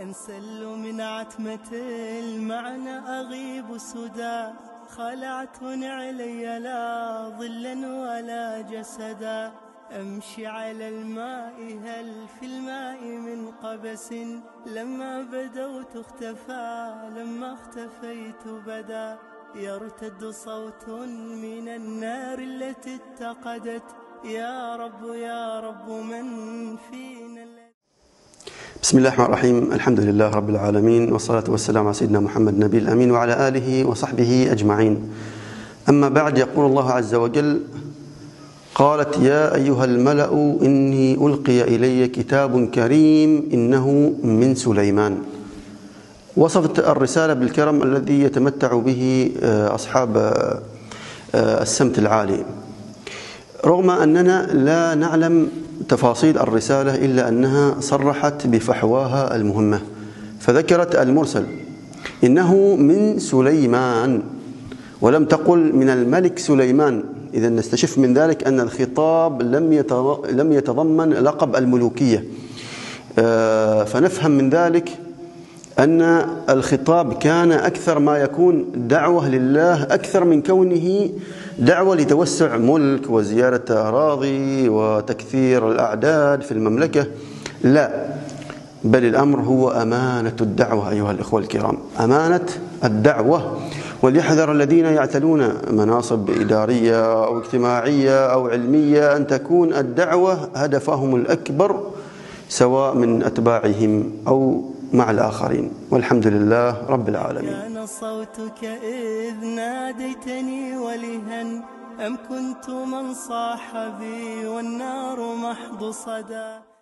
أنسل من عتمة المعنى أغيب سدى. خلعت علي لا ظلا ولا جسدا. أمشي على الماء هل في الماء من قبس؟ لما بدوت اختفى لما اختفيت بدا. يرتد صوت من النار التي اتقدت. يا رب يا رب من فينا بسم الله الرحمن الرحيم. الحمد لله رب العالمين والصلاة والسلام على سيدنا محمد نبي الأمين وعلى آله وصحبه أجمعين. أما بعد يقول الله عز وجل قالت يا أيها الملأ إني ألقي إلي كتاب كريم إنه من سليمان. وصفت الرسالة بالكرم الذي يتمتع به أصحاب السمت العالي. رغم أننا لا نعلم تفاصيل الرسالة إلا أنها صرحت بفحواها المهمة. فذكرت المرسل إنه من سليمان ولم تقل من الملك سليمان. إذا نستشف من ذلك أن الخطاب لم لم يتضمن لقب الملوكية. فنفهم من ذلك أن الخطاب كان أكثر ما يكون دعوة لله أكثر من كونه دعوة لتوسع ملك وزيارة أراضي وتكثير الأعداد في المملكة. لا بل الأمر هو أمانة الدعوة أيها الإخوة الكرام. أمانة الدعوة. وليحذر الذين يعتلون مناصب إدارية أو اجتماعية أو علمية أن تكون الدعوة هدفهم الأكبر سواء من أتباعهم أو مع الآخرين. والحمد لله رب العالمين. كان صوتك إذ ناديتني ولهن أم كنت من صاح بي والنار محض صدى.